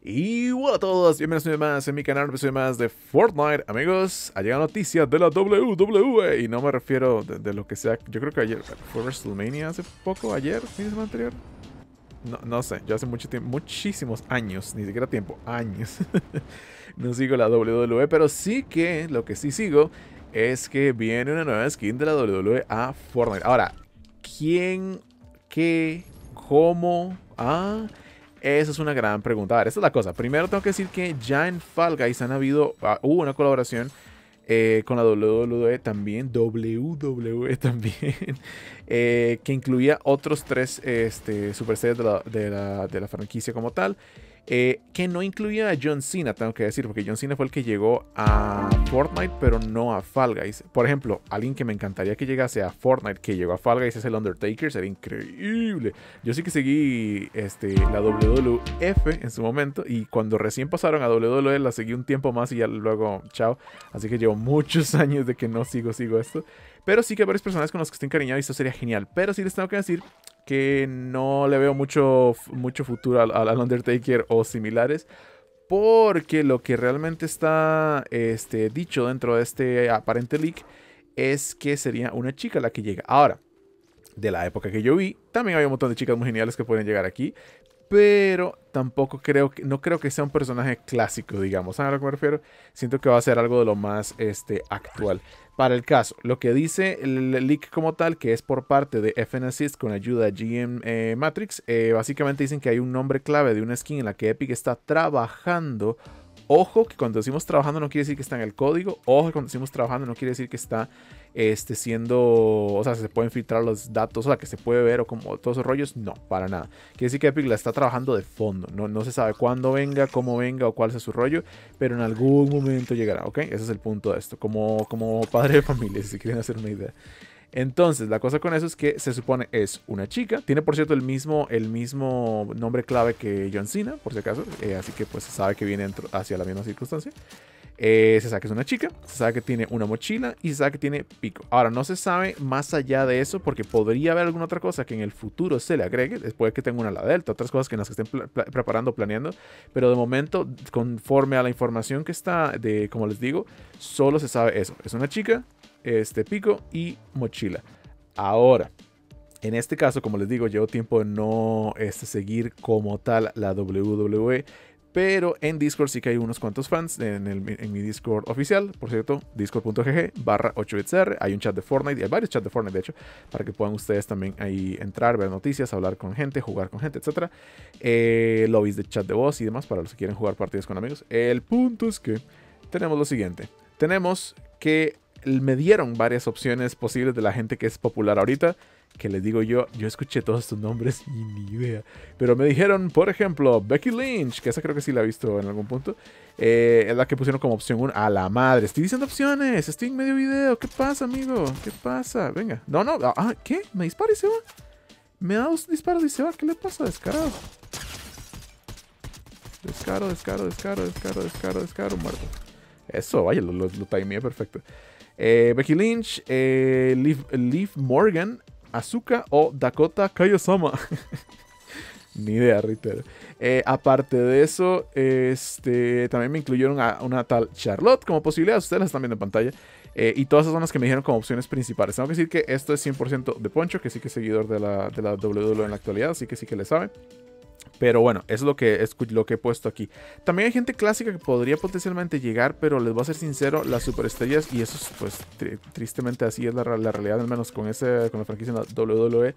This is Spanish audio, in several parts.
Y hola a todos, bienvenidos una más en mi canal, más de Fortnite. Amigos, ha llegado noticias de la WWE y no me refiero de, lo que sea. Yo creo que ayer fue WrestleMania hace poco, ayer, fin de semana anterior. No, no sé, yo hace mucho tiempo, muchísimos años, ni siquiera tiempo, años. no sigo la WWE, pero sí que lo que sí sigo es que viene una nueva skin de la WWE a Fortnite. Ahora, ¿quién, qué, cómo? Ah. Esa es una gran pregunta. A ver, esta es la cosa. Primero tengo que decir que ya en Fall Guys han habido, ah, hubo una colaboración eh, con la WWE también, WWE también, eh, que incluía otros tres este, superseries de la, franquicia como tal. Eh, que no incluía a John Cena, tengo que decir, porque John Cena fue el que llegó a Fortnite, pero no a Fall Guys. Por ejemplo, alguien que me encantaría que llegase a Fortnite, que llegó a Fall Guys, es el Undertaker, sería increíble. Yo sí que seguí este, la WWF en su momento, y cuando recién pasaron a WWE, la seguí un tiempo más y ya luego, chao. Así que llevo muchos años de que no sigo, sigo esto. Pero sí que hay varios personajes con los que estoy encariñado y esto sería genial. Pero sí les tengo que decir que no le veo mucho, mucho futuro al, Undertaker o similares. Porque lo que realmente está este, dicho dentro de este aparente leak es que sería una chica la que llega. Ahora, de la época que yo vi, también hay un montón de chicas muy geniales que pueden llegar aquí pero tampoco creo que, no creo que sea un personaje clásico, digamos. ¿Saben a lo que me refiero? Siento que va a ser algo de lo más este, actual. Para el caso, lo que dice el leak como tal, que es por parte de FNAssist con ayuda de GM eh, Matrix, eh, básicamente dicen que hay un nombre clave de una skin en la que Epic está trabajando Ojo que cuando decimos trabajando no quiere decir que está en el código. Ojo que cuando decimos trabajando no quiere decir que está este, siendo, o sea, se pueden filtrar los datos, o sea, que se puede ver o como todos esos rollos. No, para nada. Quiere decir que Epic la está trabajando de fondo. No, no se sabe cuándo venga, cómo venga o cuál es su rollo, pero en algún momento llegará, ¿ok? Ese es el punto de esto. Como, como padre de familia, si quieren hacer una idea. Entonces, la cosa con eso es que se supone es una chica. Tiene, por cierto, el mismo, el mismo nombre clave que John Cena, por si acaso. Eh, así que pues se sabe que viene hacia la misma circunstancia. Eh, se sabe que es una chica, se sabe que tiene una mochila y se sabe que tiene pico. Ahora, no se sabe más allá de eso porque podría haber alguna otra cosa que en el futuro se le agregue. Después que tenga una la delta, otras cosas que nos estén preparando, planeando. Pero de momento, conforme a la información que está de, como les digo, solo se sabe eso. Es una chica, este pico y mochila. Ahora, en este caso, como les digo, llevo tiempo de no este, seguir como tal la WWE. Pero en Discord sí que hay unos cuantos fans en, mi Discord oficial. Por cierto, discord.gg barra 8bitsr. Hay un chat de Fortnite hay varios chats de Fortnite, de hecho, para que puedan ustedes también ahí entrar, ver noticias, hablar con gente, jugar con gente, etc. Eh, lobbies de chat de voz y demás para los que quieren jugar partidos con amigos. El punto es que tenemos lo siguiente. Tenemos que me dieron varias opciones posibles de la gente que es popular ahorita. Que les digo yo, yo escuché todos estos nombres y ni idea. Pero me dijeron, por ejemplo, Becky Lynch, que esa creo que sí la he visto en algún punto. Eh, es la que pusieron como opción 1. A la madre, estoy diciendo opciones, estoy en medio video. ¿Qué pasa, amigo? ¿Qué pasa? Venga. No, no, ah, ¿qué? ¿Me dispara y se va? Me da dos disparos y se va. ¿Qué le pasa? Descarado. Descaro, descaro, descaro, descaro, descaro, descaro, muerto. Eso, vaya, lo, lo, lo perfecto. Eh, Becky Lynch, eh, Liv, Morgan, Azuka o Dakota Kayosama. Ni idea, reitero. Eh, aparte de eso, este, también me incluyeron a una tal Charlotte como posibilidad. Ustedes la están viendo en pantalla. y todas esas son las que me dijeron como opciones principales. Tengo que decir que esto es 100% de Poncho, que sí que es seguidor de la, de la WWE en la actualidad, así que sí que le sabe. Pero bueno, es lo que, es lo que he puesto aquí. También hay gente clásica que podría potencialmente llegar, pero les voy a ser sincero, las superestrellas, y eso es pues tristemente así es la, realidad, al menos con, ese, con la franquicia WWE.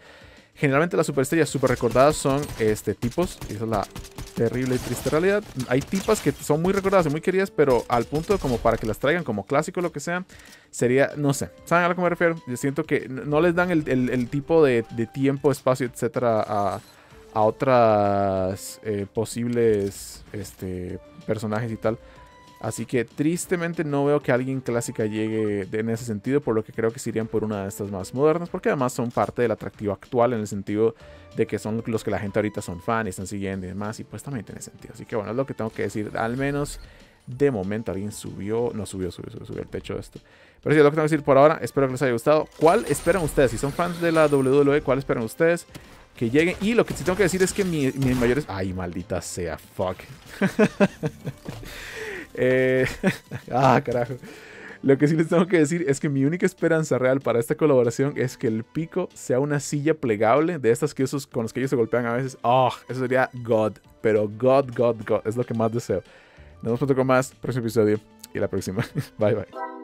Generalmente las superestrellas super recordadas son este, tipos, y esa es la terrible y triste realidad. Hay tipas que son muy recordadas y muy queridas, pero al punto como para que las traigan como clásico o lo que sea, sería, no sé, ¿saben a lo que me refiero? Yo siento que no les dan el, tipo de, de, tiempo, espacio, etcétera, a a otras eh, posibles este, personajes y tal. Así que tristemente no veo que alguien clásica llegue en ese sentido, por lo que creo que se irían por una de estas más modernas, porque además son parte del atractivo actual en el sentido de que son los que la gente ahorita son fan están siguiendo y demás, y pues también tiene sentido. Así que bueno, es lo que tengo que decir, al menos de momento alguien subió, no subió, subió, subió, subió el techo de esto. Pero sí, es lo que tengo que decir por ahora, espero que les haya gustado. ¿Cuál esperan ustedes? Si son fans de la WWE, ¿cuál esperan ustedes? Que lleguen. Y lo que sí tengo que decir es que mi, mis mayores... Ay, maldita sea, fuck. Eh, ah, carajo. Lo que sí les tengo que decir es que mi única esperanza real para esta colaboración es que el pico sea una silla plegable de estas que esos, con los que ellos se golpean a veces. Oh, eso sería God. Pero God, God, God. Es lo que más deseo. Nos vemos pronto con más. Próximo episodio. Y la próxima. bye, bye.